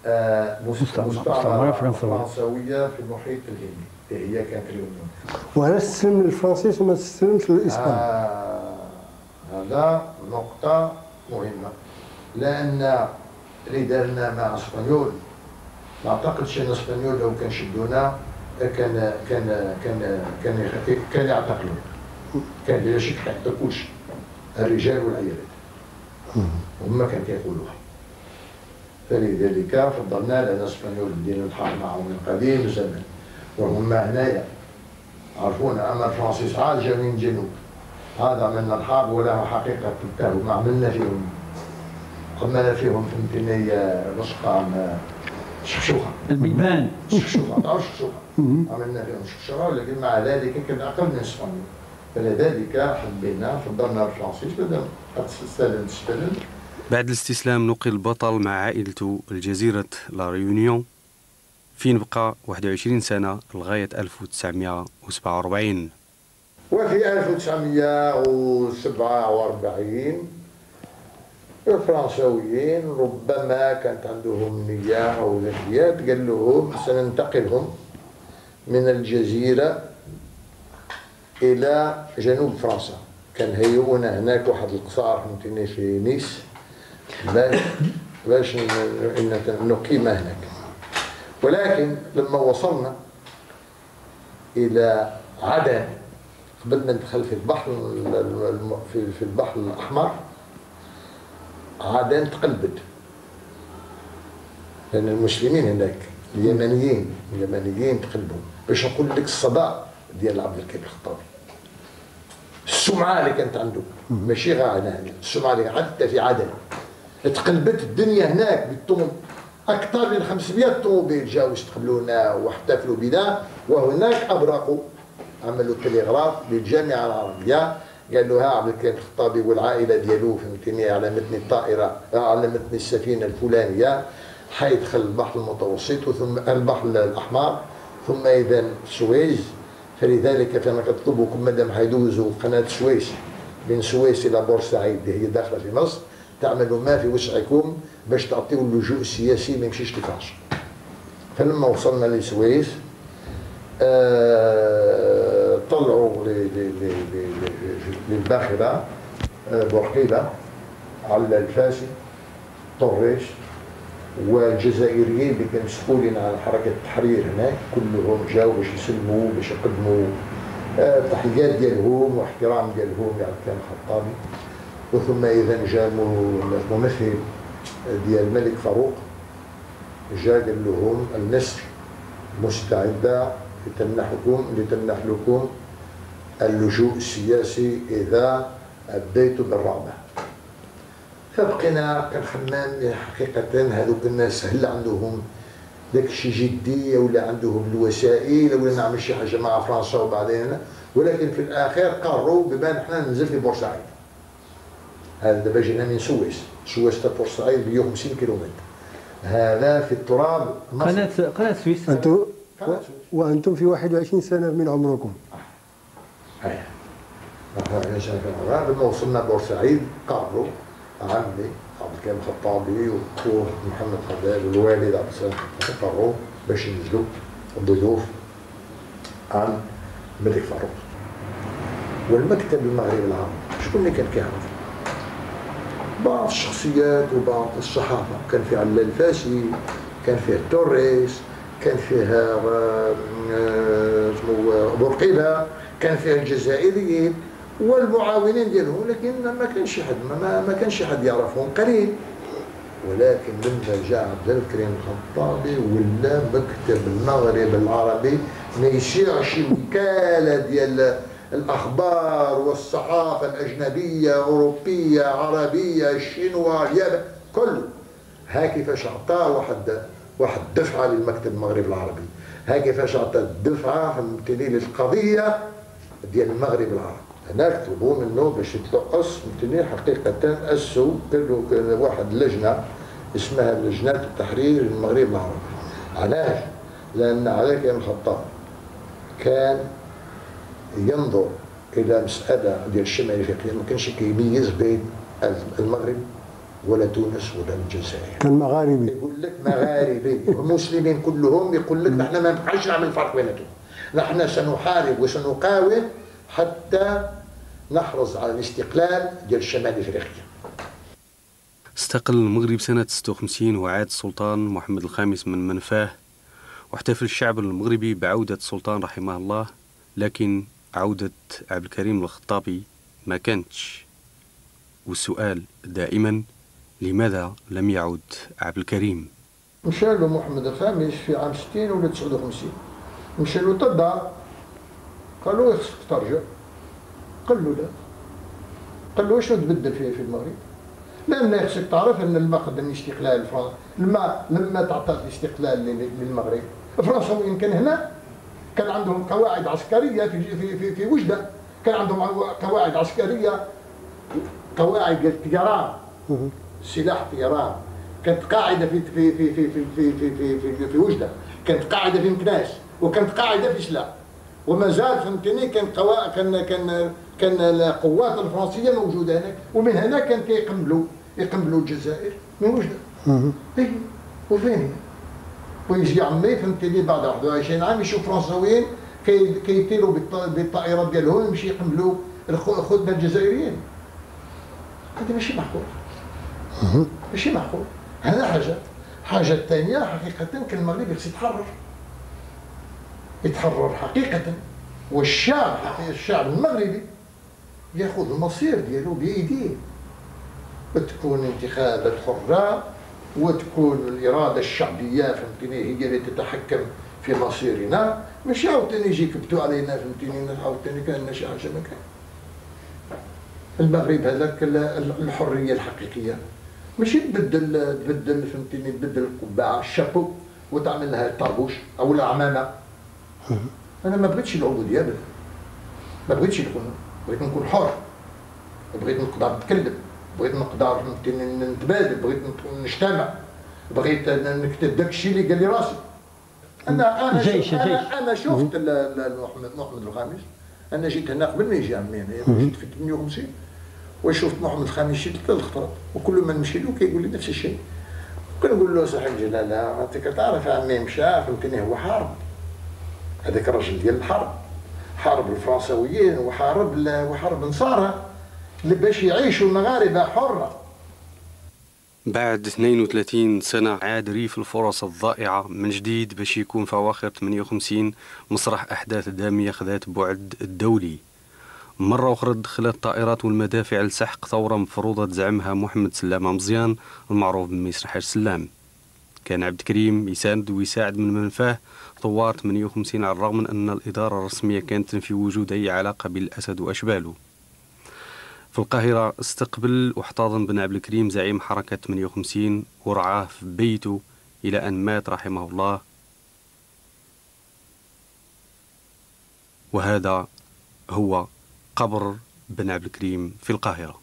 آه، مست- مستعمرة- فرنسوية. في المحيط الهندي هي كانت الريونيون وهذا استسلم للفرنسيس وما استسلمش للاسبان آه هذا نقطة مهمة لأن اللي دارنا مع اسبانيول. ما اعتقدش ان اسبانيول لو كان شدونا كان كان كان كان كان يعتقلون. كان بلا شك حيعتقلوش الرجال والعيالات. هما كان كيقولوها فلذلك فضلنا لنا اسبانيول بدينا نتحارب معهم من قديم الزمن وهم هنايا. عرفونا أما الفرنسيس عاد من الجنوب هذا عملنا الحرب وله حقيقة تنتهوا ما عملنا فيهم عملنا فيهم فهمتني نسقة شخشوخة البيبان شخشوخة تعرف شخشوخة عملنا فيهم شخشوخة ولكن مع ذلك كان أقل من إسبانيا. فلذلك حبينا فضلنا الفرنسيس بدل قد تستلم تستلم بعد الاستسلام نقل البطل مع عائلته لجزيرة لا ريونيون. فين بقى 21 سنة لغاية 1947 وفي 1947 الفرنساويين ربما كانت عندهم نية أو ذكيات قال لهم سننتقلهم من الجزيرة إلى جنوب فرنسا. كان هيئونا هناك واحد القصار فهمتني في نيس باش باش نقيم هناك. ولكن لما وصلنا إلى عدن قبل ما ندخل في البحر في البحر الأحمر عدن تقلبت لأن المسلمين هناك اليمنيين اليمنيين تقلبوا. باش نقول لك الصدى ديال عبد الكريم الخطابي. السمعة اللي كانت عنده. ماشي غير هنا. السمعة اللي حتى في عدن. تقلبت الدنيا هناك بالطوم أكثر من 500 طوموبيل جاوا يستقبلونا واحتفلوا بنا. وهناك أبرقوا عملوا تلغراف للجامعة العربية قالوا ها عبد الكريم الخطابي والعائلة ديالو فهمتني علمتني الطائرة علمتني السفينة الفلانية حيدخل البحر المتوسط وثم البحر الأحمر ثم إذا السويس فلذلك فأنا كطلبكم مادام حيدوزوا قناة السويس من سويس إلى بورسعيد هي داخلة في مصر تعملوا ما في وسعكم باش تعطيوا اللجوء السياسي ما يمشيش لفرنسا فلما وصلنا للسويس آه، طلعوا ل- ل- ل- ل- ل- للباخرة آه، بورقيبة على الفاسي طريش والجزائريين اللي كانوا مسؤولين عن حركة التحرير هناك كلهم جاوا باش يسلموا باش يقدموا آه، تحيات ديالهم واحترام ديالهم لعبد الكريم الخطابي وثم إذا جاء الممثل ديال الملك فاروق جا قال لهم النسر مستعدة لتمنحكم لتمنح لكم اللجوء السياسي إذا أبديتم بالرغبه فبقينا كنخمم حقيقة هذوك الناس هل عندهم داك الشيء جديه ولا عندهم الوسائل ولا نعمل شي حاجة مع فرنسا وبعدين؟ ولكن في الاخير قرروا بما حنا ننزل في بورسعيد. هذا دابا جينا من سويس. سويس تا بورسعيد 150 كيلومتر. هذا في التراب. قناه قناة سويس. أنتم قناة سويس. وأنتم في 21 سنة من عمركم. هيا لما وصلنا بورسعيد قرروا عمي عبد الكريم الخطابي وأخوه محمد خداد والوالد عبد السلام قرروا باش ينزلوا ضيوف عن الملك فاروق. والمكتب المغربي العام شكون اللي كان كيعرف؟ بعض الشخصيات وبعض الصحافة كان فيه علال الفاسي كان فيه توريس كان فيه آه، بورقيبة كان فيه الجزائريين والمعاونين ديالهم لكن ما كانش حد ما, ما كانش حد يعرفهم قليل. ولكن لما جاء عبد الكريم الخطابي ولا مكتب المغرب العربي ما يشيعش وكاله ديال الأخبار والصحافة الأجنبية أوروبية عربية الشينوا اليابان كله. ها كيفاش عطاه واحد واحد دفعة للمكتب المغربي العربي. ها كيفاش عطى الدفعه فهمتني للقضيه ديال المغرب العربي. هناك طلبوا منه باش يتلقص فهمتني حقيقه أسوا واحد لجنة اسمها لجنه التحرير المغرب العربي. علاش؟ لأن علي كان الخطاب كان ينظر إلى مسألة ديال الشمال الافريقيه ما كانش كيميز بين المغرب ولا تونس ولا الجزائر. كان مغاربي يقول لك مغاربي المسلمين كلهم يقول لك نحن ما نبقاش نعمل فرق بيناتهم. نحن سنحارب وسنقاوم حتى نحرص على الاستقلال ديال الشمال الافريقيا استقل المغرب سنة 56 وعاد السلطان محمد الخامس من منفاه واحتفل الشعب المغربي بعودة السلطان رحمه الله لكن عودة عبد الكريم الخطابي ما كانتش. والسؤال دائما لماذا لم يعد عبد الكريم؟ مشى له محمد الخامس في عام 60 ولا 59 مشى له تدار قال له خصك ترجع. قال له لا. قال له شنو تبدل فيه في المغرب؟ لأن خصك تعرف أن لما قدم الاستقلال فرنسا لما لما تعطى الاستقلال لل- للمغرب. فرنسا وين كان هنا كان عندهم قواعد عسكرية في في في, في وجدة. كان عندهم قواعد عسكرية قواعد ديال الطيران سلاح طيران كانت قاعدة في في في في في في في في, في, في وجده كانت قاعدة في مكناس وكانت قاعدة في سلا وما زال فهمتني كان قوا كان كان كان القوات الفرنسيه موجوده هناك ومن هنا كان كيقنبلوا يقنبلوا الجزائر من وجده اي وفين؟ ويجي عمي فهمتني بعد 21 عام يشوف فرنساويين كي- كيطيروا بالط- بالطائرات ديالهم يمشي يقنبلوا الخ- خدنا الجزائريين هذا ماشي معقول ماشي معقول. هذا حاجة. حاجة الثانية حقيقة كان المغرب خص يتحرر. يتحرر حقيقة. والشعب حقيقة الشعب المغربي يأخذ المصير ديالو بايديه وتكون انتخابات حرة وتكون الإرادة الشعبية فهمتني هي اللي تتحكم في مصيرنا. مش عاوتاني يجي يكبتوا علينا فهمتني عاوتاني كان شي حاجة ما كان. المغرب هذاك ال- الحرية الحقيقية. ماشي تبدل تبدل فهمتني تبدل القبعة الشابو وتعمل لها طربوش أو العمامة. أنا ما بغيتش العبوديه ابدا ما بغيتش نكون بغيت نكون حر. بغيت نقدر نتكلم. بغيت نقدر نتبادل. بغيت نجتمع. بغيت نكتب داك الشيء اللي قال لي راسي. أنا أنا جيش- شفت أنا, جيش. أنا شفت محمد محمد الخامس. أنا جيت هنا قبل ما يجي عمي أنا جيت في 58 وشفت محمد الخامس شي ثلاث خطرات وكل ما نمشي له كيقول لي نفس الشيء. كنقول له صاحب جلاله انت كتعرف عمي مشى؟ فهمتني هو حارب. هذاك الرجل ديال الحرب. حارب الفرنساويين وحارب وحارب نصارى اللي باش يعيشوا المغاربه حرة. بعد 32 سنة عاد ريف الفرص الضائعة من جديد باش يكون في أواخر 58 مسرح أحداث دامية خذات بعد الدولي. مرة أخرى دخلت الطائرات والمدافع لسحق ثورة مفروضة زعمها محمد سلامة مزيان المعروف بميسر حاج سلام. كان عبد الكريم يساند ويساعد من منفاه ثوار 58 على الرغم من أن الإدارة الرسمية كانت في وجود أي علاقة بالأسد وأشباله. في القاهرة استقبل وحتاضن بن عبد الكريم زعيم حركة 58 ورعاه في بيته إلى أن مات رحمه الله. وهذا هو قبر بن عبد الكريم في القاهرة.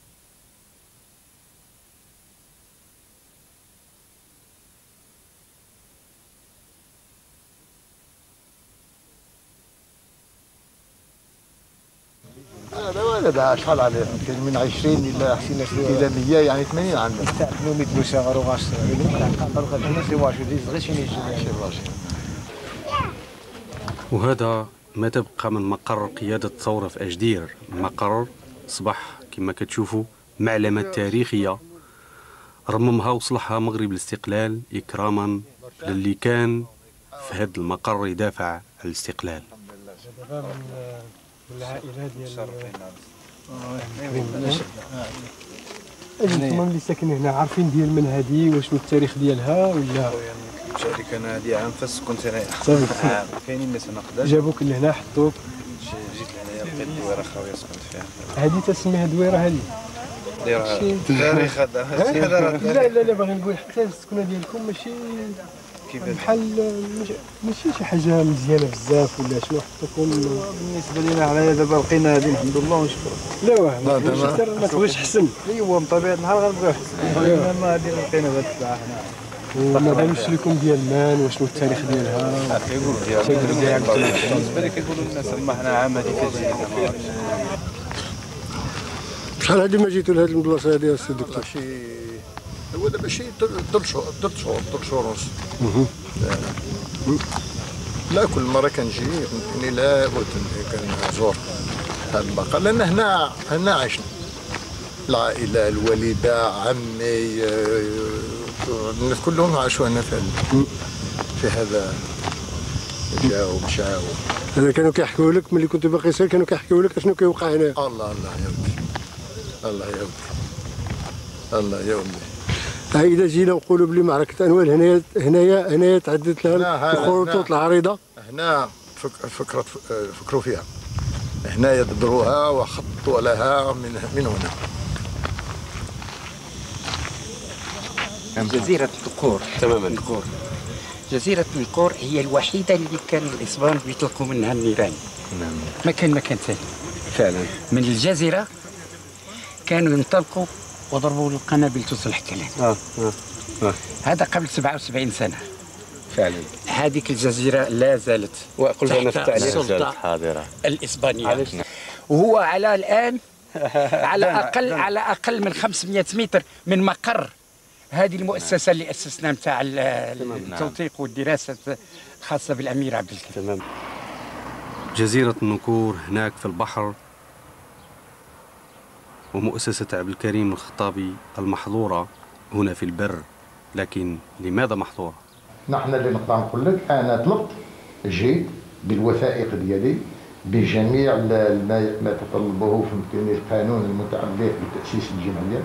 هذا ولا شحال عليه يمكن من 20 إلى إلى 100 يعني 80 عندنا وهذا ما تبقى من مقر قيادة الثورة في أجدير؟ مقر صبح كما كتشوفوا معلمة تاريخية. رممها وصلحها مغرب الاستقلال إكراما للي كان في هذا المقر يدافع عن الاستقلال. العائله ديال اللي ساكنين هنا عارفين ديال من هذه وشنو التاريخ ديالها ولا؟ شارك أنا هادي عام فاس كنت صافي. عام كاينين الناس هنا قداش؟ جابوك لهنا حطوك. جيت لهنايا لقيت دويره خاويه سكنت فيها. هذه تسميها دويره هذه. تاريخ هذا. لا لا لا باغي نقول حتى السكنة ديالكم ماشي كيفاش؟ بحال مش- ماشي شي حاجة مزيانة بزاف ولا شنو حطوكم. بالنسبة لنا حنايا دابا لقينا هذه الحمد لله ونشكر لا واه ما تبغيش احسن ايوا بطبيعة الحال غنبغيو احسن ما هذه اللي لقينا هذه الساعة هنا. وما دامش لكم ديال مان وشنو التاريخ ديالها. كيقولوا ديال بالنسبة لي كيقولوا الناس ما حنا عام هذه كتجي شحال هذه ما جيتوا لهذه البلاصة هذه السي دكتور؟ شي هو دابا شي ثلاث شهور ثلاث شهور ثلاث شهور ونص لا كل مرة كنجي فهمتني لا بد كنزور هذا المقر لأن هنا هنا عشنا العائله الوالدة عمي آه، الناس كلهم عاشوا هنا في في هذا جاوا مشاو هذا كانوا كيحكوا لك ملي كنت باقي صغير كانوا كيحكوا لك اشنو كيوقع هنا؟ الله الله يا ودي الله يا ودي الله يا ودي ها إذا جينا نقولوا بلي معركة انوال هنايا هنايا هنايا تعدت لها الخطوط. العريضة. هنا فك... فكرة فكروا فيها. هنا يدبروها وخطوا لها من من هنا. جزيرة القور. تماما. القور. جزيرة القور هي الوحيدة اللي كان الإسبان بيطلقوا منها النيران. ما كان مكان ثاني. فعلا. من الجزيرة كانوا ينطلقوا وضربوا القنابل تصل الكلام آه. آه. آه. هذا قبل 77 سنة. فعلا. هذيك الجزيرة لا زالت وقلت أنا في السلطة حاضرة. الإسبانية؟ وهو على الآن على أقل على أقل من 500 متر من مقر هذه المؤسسة اللي أسسنا نتاع ال- التوثيق والدراسة الخاصة بالأمير عبد الكريم. تمام. جزيرة النكور هناك في البحر ومؤسسة عبد الكريم الخطابي المحظورة هنا في البر. لكن لماذا محظورة؟ نحن اللي نقدر نقول لك أنا طلبت جيت بالوثائق ديالي بجميع ال- ما ما تطلبه فهمتني القانون المتعلق بتاسيس الجمعية.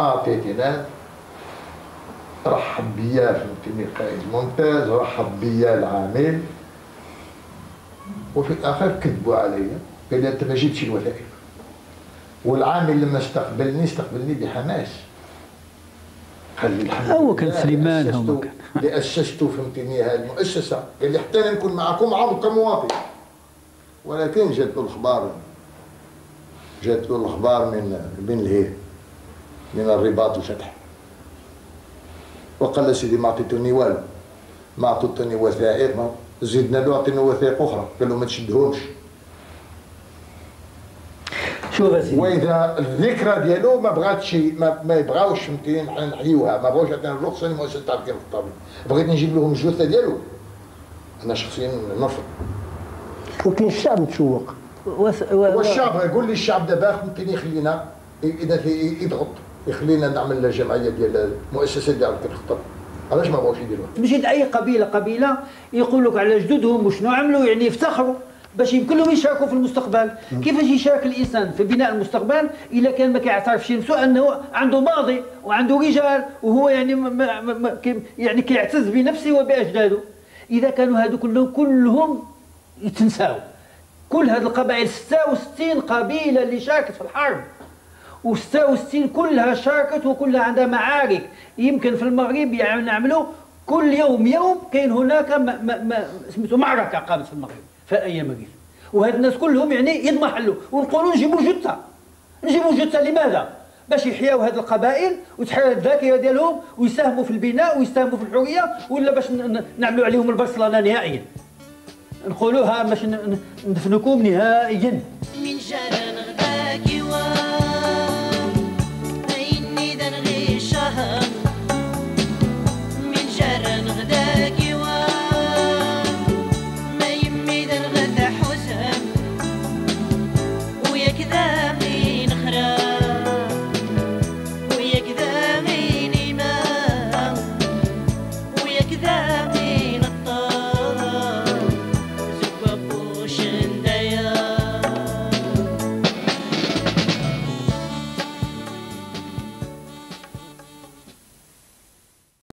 اعطيتنا رحب بيا فهمتني قائد ممتاز رحب بيا العامل وفي الآخر كذبوا علي قال لي أنت ما جبتش الوثائق. والعامل لما استقبلني استقبلني بحماس. قال لي الحمد هو كان سليمان هو اللي اسسته فهمتني هذه المؤسسة. قال لي حتى أنا نكون معكم عام كمواطن ولكن جات له الأخبار جات له الأخبار من من الهيه من الرباط الفتح وقال له سيدي ما عطيتوني والو. ما عطيتوني وثائق ما زدنا له عطينا وثائق أخرى. قال له ما تشدهمش. شوف يا سيدي. وإذا الذكرى ديالو ما بغاتش ما, ما يبغاوش فهمتني نحيوها ما بغاوش يعطينا الرخصة لمؤسسه عبد الكريم الخطابي بغيت نجيب لهم الجثة ديالو. أنا شخصيا نرفض. وكاين الشعب متشوق. والشعب يقول لي الشعب دابا ممكن يخلينا إذا يضغط يخلينا نعمل جمعية ديال المؤسسة ديال عبد الخطابي علاش ما بغاوش يديروها؟ مشيت أي قبيلة قبيلة يقول لك على جدودهم وشنو عملوا يعني يفتخروا باش يمكن لهم يشاركوا في المستقبل. كيفاش يشارك الإنسان في بناء المستقبل؟ اذا كان ما كيعترفش نفسه أنه عنده ماضي وعنده رجال وهو يعني ما ما كي- يعني كيعتز بنفسه وبأجداده. إذا كانوا هادو كلهم كلهم يتنساو. كل هذه القبائل 66 قبيلة اللي شاركت في الحرب. و66 كلها شاركت وكلها عندها معارك. يمكن في المغرب يعني نعملوا كل يوم يوم كاين هناك ما ما ما سميتو معركة قامت في المغرب في أيام الريف. وهاد الناس كلهم يعني يضمحلوا ونقولوا نجيبوا جثة. نجيبوا جثة لماذا؟ باش يحياو هذه القبائل وتحرر الذاكرة ديالهم ويساهموا في البناء ويساهموا في الحرية ولا باش نعملوا عليهم البصلنه نهائيا. نقولوها باش ندفنكم نهائيا. من جنة